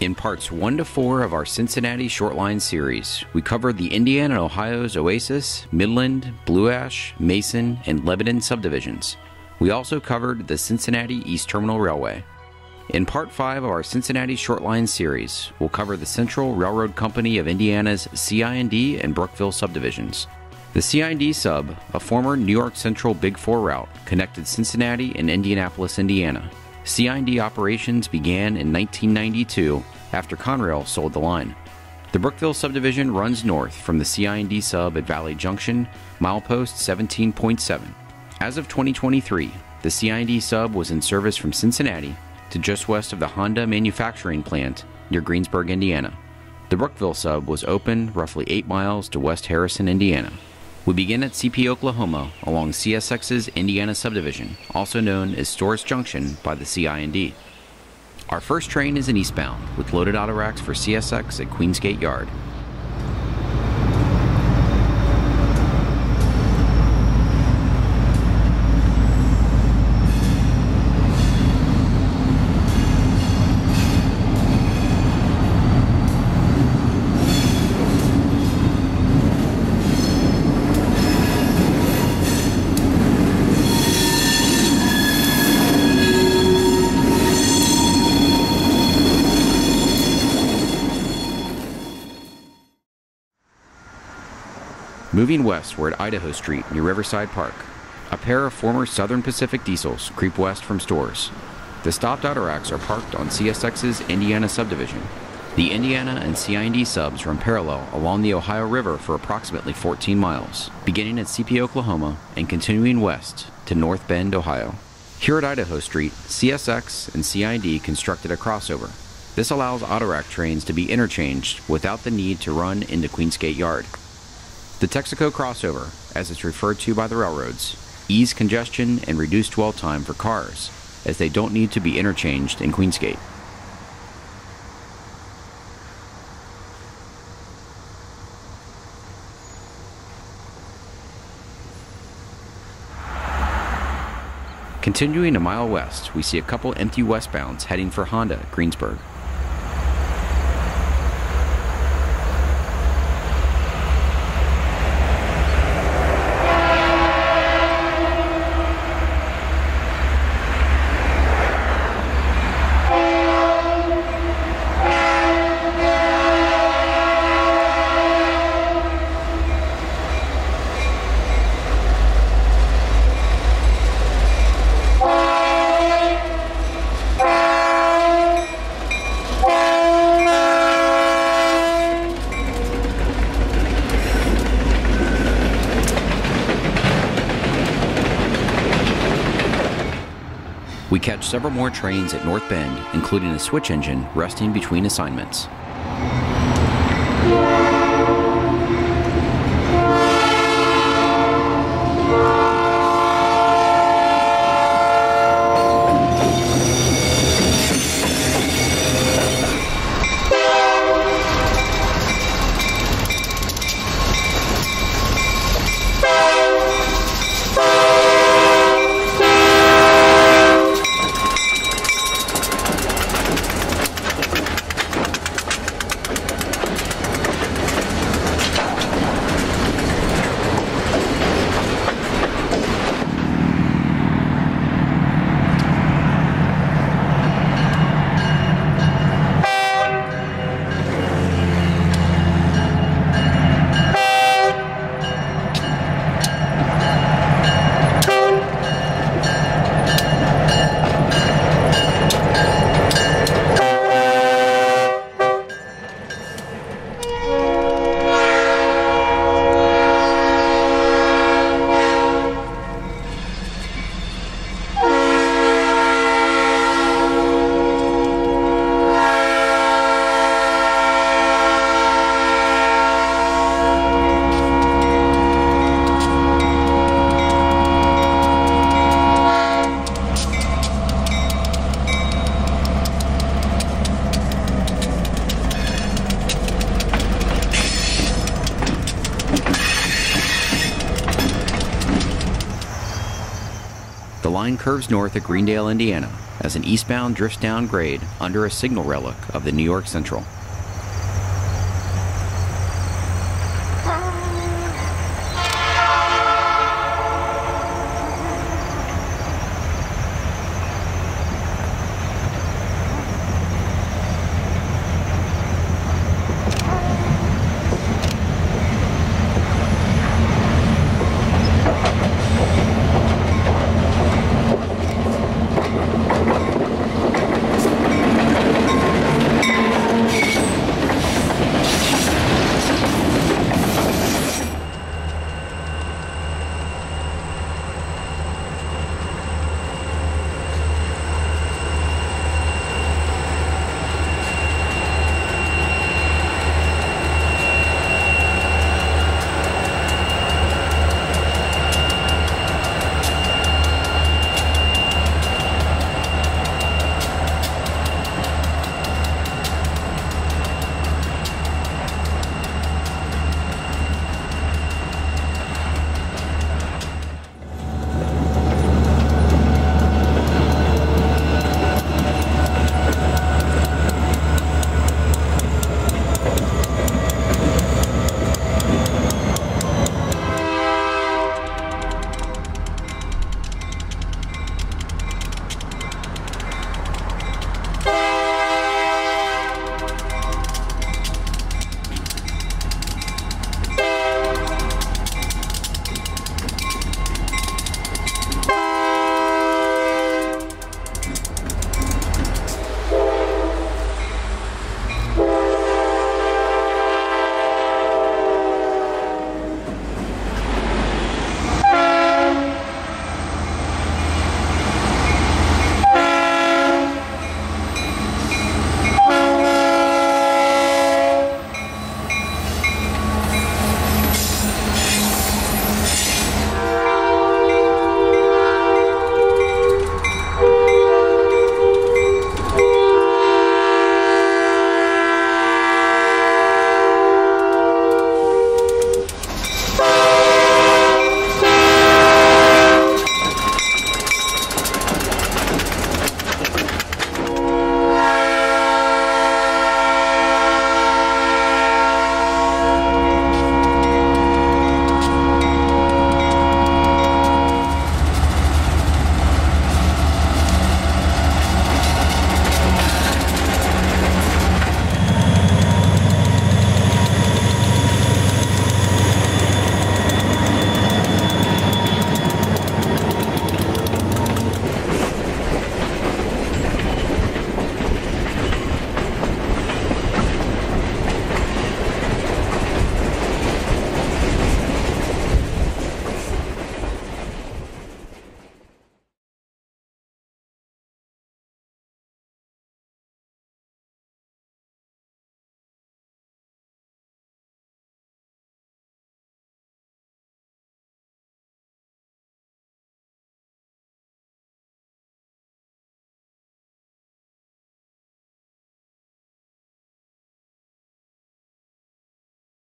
In parts 1 to 4 of our Cincinnati Shortline series, we covered the Indiana and Ohio's Oasis, Midland, Blue Ash, Mason, and Lebanon subdivisions. We also covered the Cincinnati East Terminal Railway. In part 5 of our Cincinnati Shortline series, we'll cover the Central Railroad Company of Indiana's CI&D Brookville subdivisions. The CIND sub, a former New York Central Big 4 route, connected Cincinnati and Indianapolis, Indiana. CIND operations began in 1992 after Conrail sold the line. The Brookville subdivision runs north from the CIND sub at Valley Junction, milepost 17.7. As of 2023, the CIND sub was in service from Cincinnati to just west of the Honda manufacturing plant near Greensburg, Indiana. The Brookville sub was open roughly 8 miles to West Harrison, Indiana. We begin at CP Oklahoma along CSX's Indiana subdivision, also known as Storrs Junction by the CIND. Our first train is an eastbound with loaded auto racks for CSX at Queensgate Yard. Moving west, we're at Idaho Street near Riverside Park. A pair of former Southern Pacific diesels creep west from Storrs. The stopped auto racks are parked on CSX's Indiana subdivision. The Indiana and CIND subs run parallel along the Ohio River for approximately 14 miles, beginning at CP Oklahoma and continuing west to North Bend, Ohio. Here at Idaho Street, CSX and CIND constructed a crossover. This allows autorack trains to be interchanged without the need to run into Queensgate Yard. The Texaco crossover, as it's referred to by the railroads, ease congestion and reduce dwell time for cars, as they don't need to be interchanged in Queensgate. Continuing a mile west, we see a couple empty westbounds heading for Honda Greensburg. We catch several more trains at North Bend, including a switch engine resting between assignments. Line curves north at Greendale, Indiana, as an eastbound drifts down grade under a signal relic of the New York Central.